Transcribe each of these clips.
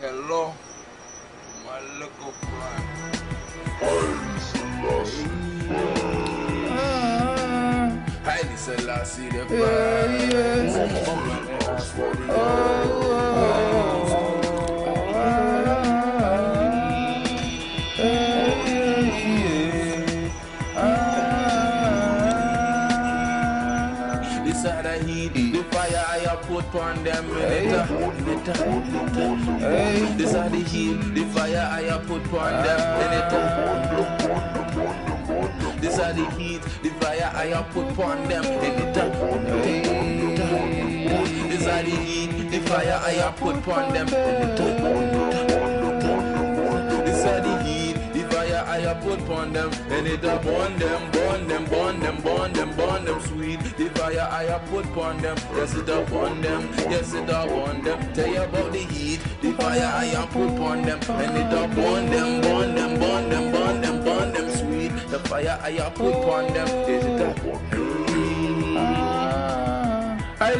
Hello, my little friend. Haile Selassie the This are the heat, the fire I have put on them. Hey. This are the heat, the fire I have put on ah. them in. This are the heat, the fire I have put on them in it. This are the heat, the fire I have put on them I have put on them and it up on them, burn them, burn them, burn them, burn them sweet. The fire I have put on them, yes it up on them, yes it up on them. Tell you about the heat, the fire I have put on them and it up on them, burn them, burn them, burn them, burn them sweet. The fire I have put on them, is it up? I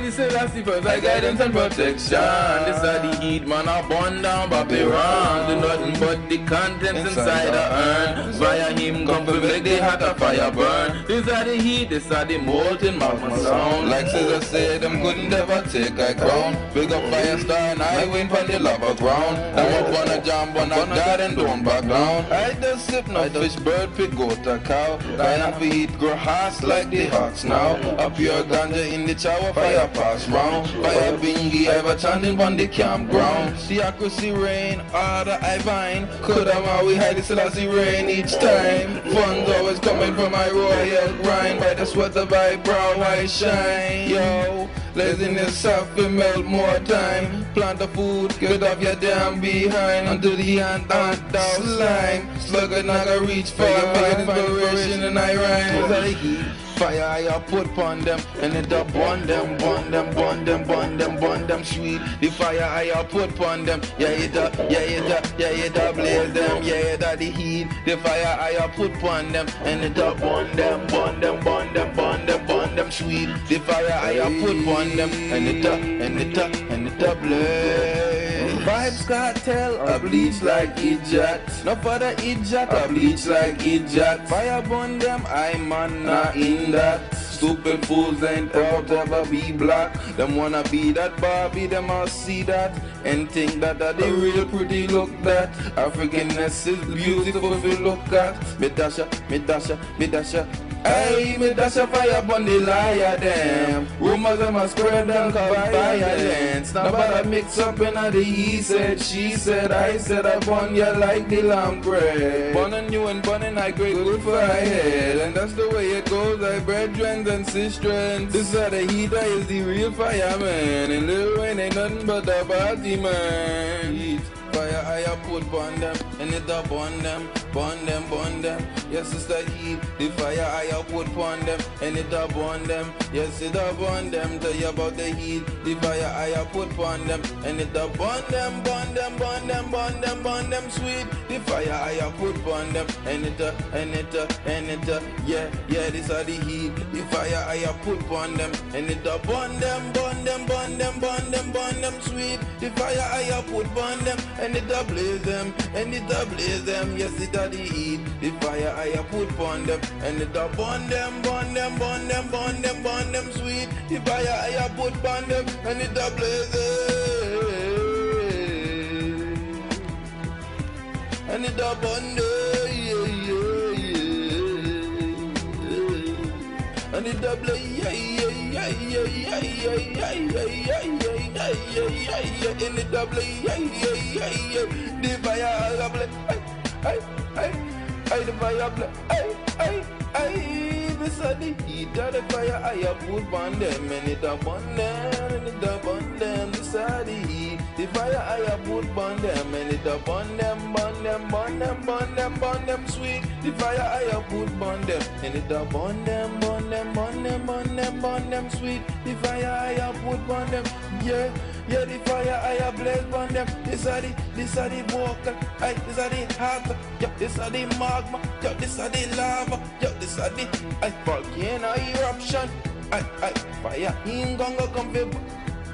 last first, I guidance and protection. This are the heat, man, I burn down Babylon. Do nothing but the contents inside the urn. Via him, come to make the heart of fire burn. This are the heat, this are the molten magma sound. Like Caesar said, them couldn't ever take a crown. Big up fire star and I win from the lava ground. I'm up on a jump on a god and don't back down. I just sip no fish, bird, pig, goat, or cow. Kind of eat grow hearts like the hawks now. A pure ganja in the shower, fire pass round. Fire bingy, ever chanting on the campground. Theocracy reign, order I vine. Could have we hide the Selassie rain each time. Funds always coming from my royal grind. By the sweat of my brow, I shine. Yo, laziness have to melt more time. Plant the food, get off your damn behind. Until the ant ant down slime. Slugger not gonna reach for your inspiration and I rhyme. Fire I put on them and it up on them, burn them, burn them, burn them, burn them sweet. The fire I put on them, yeah it up, yeah it up, yeah it up, blaze them, yeah it up the heat. The fire I put on them and it up on them, burn them, burn them, burn them, burn them sweet. The fire I put on them and it up, and it up, and it up blaze. Vibes cartel, I bleach like idiot. No further idiot, I bleach like idiot. Fire burn them, I'm man not in that. Stupid fools ain't proud ever be black. Them wanna be that Barbie, them must see that and think that that the real pretty look that. Africanness is beautiful if you look at. Me dasha, me dasha, me dasha. Hey, me dash a fire upon the liar them. Rumors them a spread them cause violence. Nobody mix up in the he said, she said, I said I burn you like the lamb bread. Burning you and burning I great good for I head. And that's the way it goes, like brethren and sisters. This are the heat, I is the real fireman. And Lil Wayne ain't nothing but a party man. Heat. Fire I put on them, and it up on them, burn them, burn them. Yes, it's the heat. The fire I put on them, and it up on them. Yes, it up on them. Tell you about the heat. The fire I put on them, and it up on them, burn them, burn them, burn them, burn them sweet. The fire I put on them, and it up, and it up, and it up. Yeah, yeah, this are the heat. The fire I put on them, and it up on them, burn them, burn them, burn them, burn them sweet. The fire I put on them, and it a blaze them, and it a blaze them. Yes, it a the heat. The fire I a put on them, and it a burn them, burn them, burn them, burn them, burn them sweet. The fire I a put on them, and it a blaze and it a burn them, yeah, yeah, yeah. And it a blaze, yeah, yeah, yeah, yeah, yeah, yeah, yeah, yeah, in the double, yeah, the ay, ay, ay, ay, the ay, ay, ay, the fire, I have put them, and it up on them, and it up on them, this is the heat, the fire I put on them, and it up on them, burn them, burn them, burn them, burn them sweet, the fire I put on them, and it up on them, burn them, burn them, burn them, burn them sweet, the fire I put on them, yeah, yeah, the fire I have blazed on them. This are the, this are the vocal, aye, this are the heart, yeah, this are the magma, yeah, this are the lava, yeah, this are the, aye, volcano eruption, aye, aye, fire in gonna come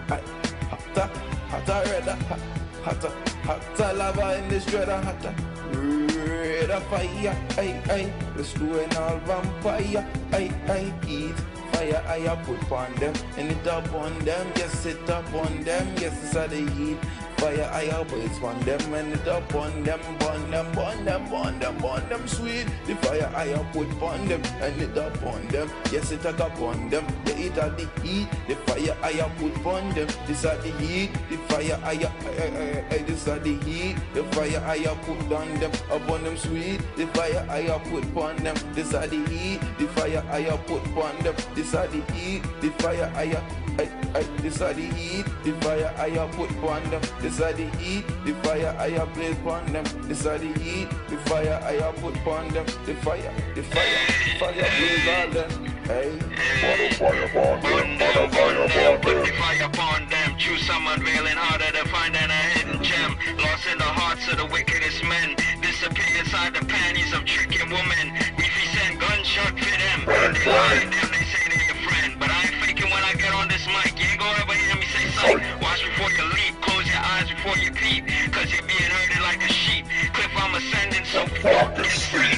hotter, hotter, redder, hotter, hotter lava in this dread hotter. Red fire, ay, ay, let's do all vampire, ay, ay, eat fire, I put on them, and it up on them, yes, it up on them, yes, it's how they heat fire, I always want them and it up on them, burn them, burn them, burn them, burn them sweet. The fire I put on them and it up on them. Yes, it up on them. The heat of the heat. The fire I put on them. This are the heat. The fire I, I, I, I this are the heat. The fire I put on them, upon them sweet. The fire I put on them. This are the heat. The fire I put on them. This are the heat. The fire I, I, I this are the heat. The fire I put on them. This this are the heat, the fire I have placed upon them. This are the heat, the fire I have put upon them. The fire, the fire, the fire blaze all them. Hey, fire, fire upon them, fire, fire upon them. the fire upon them. Choose some unveiling harder to find than a hidden gem. Lost in the hearts of the wickedest men. Disappear inside the panties of tricking women. We send gunshot for them. They lie before you peep, cause you're being herded like a sheep. Cliff, I'm ascending so fuck is free.